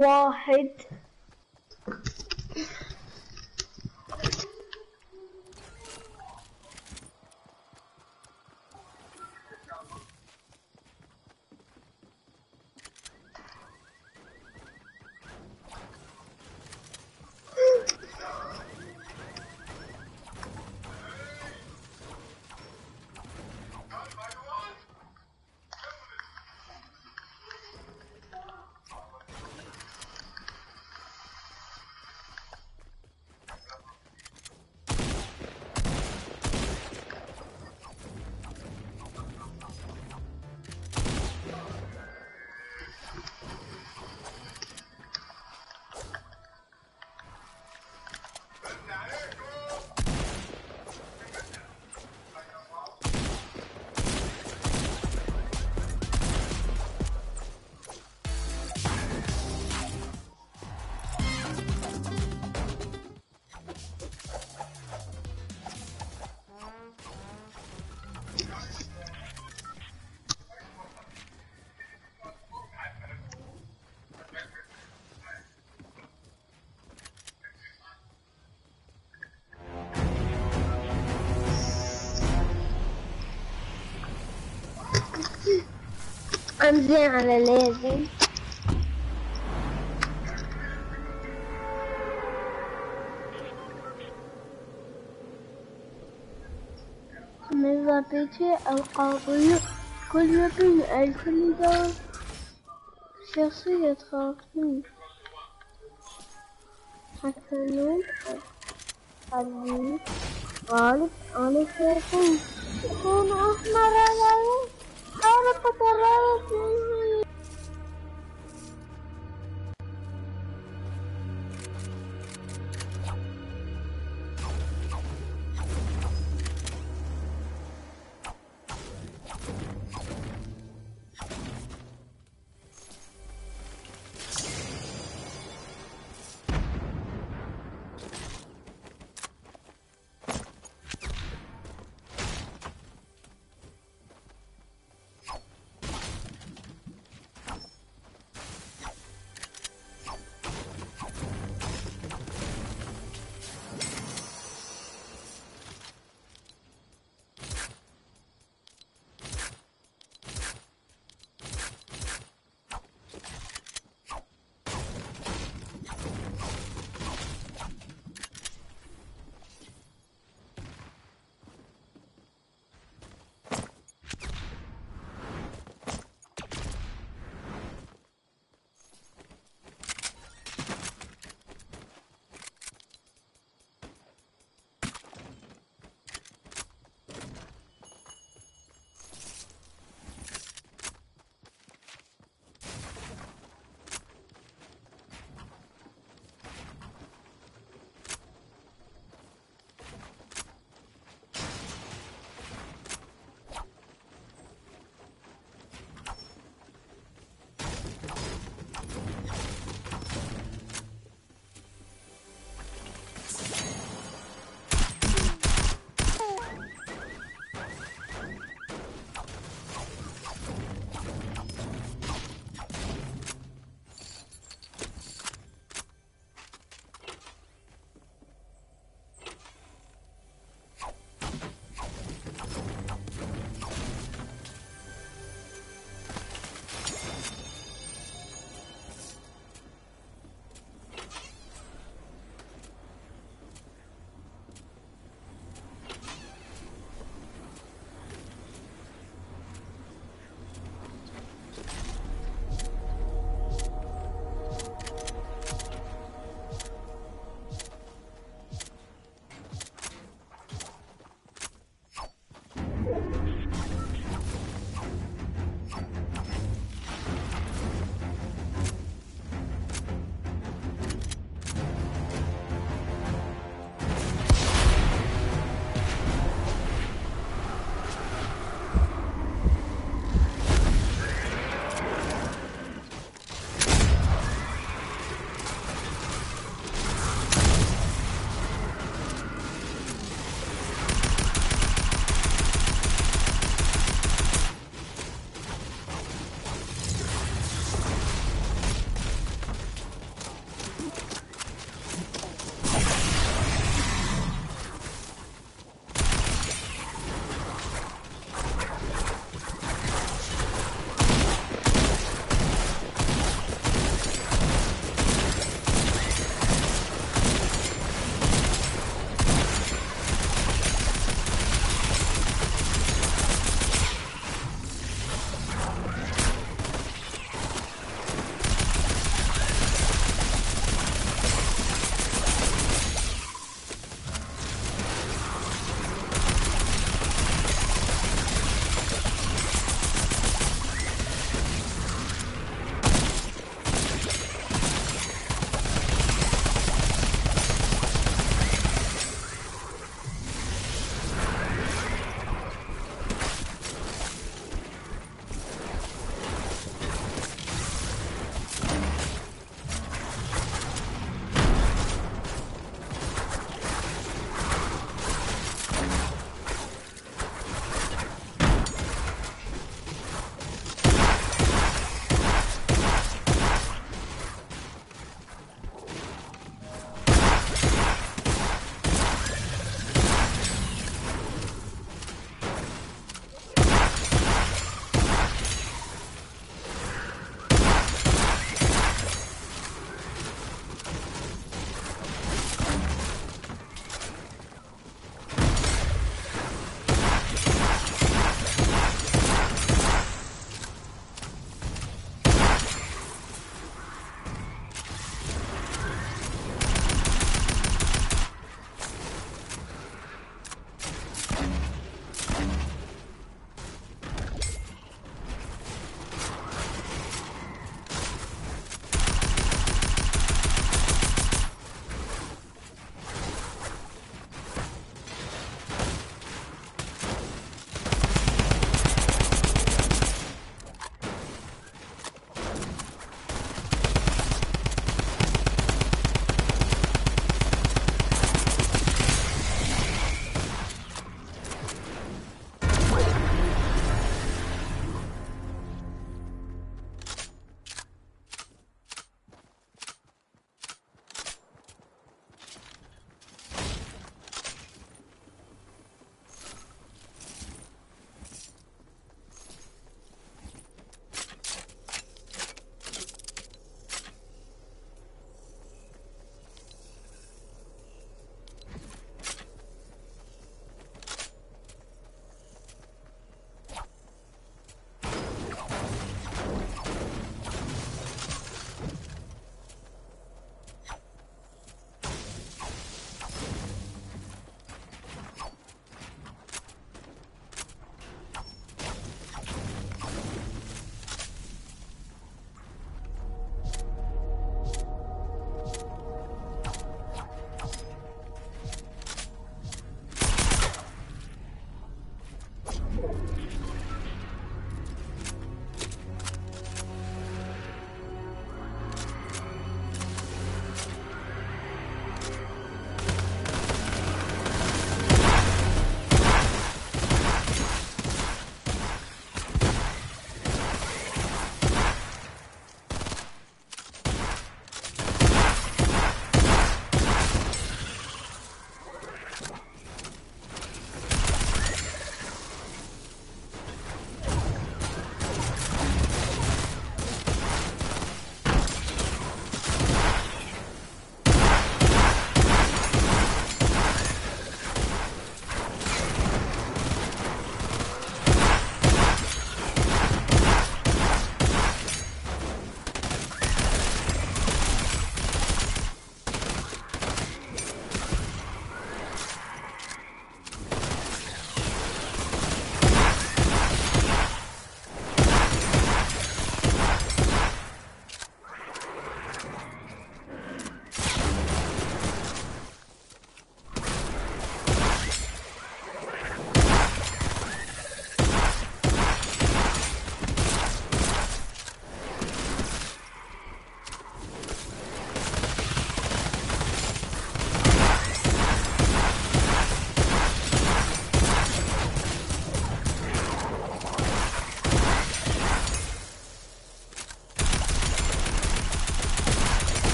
واحد I'm زين على لازم من رابطة القاضية كل يوم الكل دور شخصية خاطئة حسنون علي غالب على الشيخين يكون أحمر على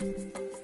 うん。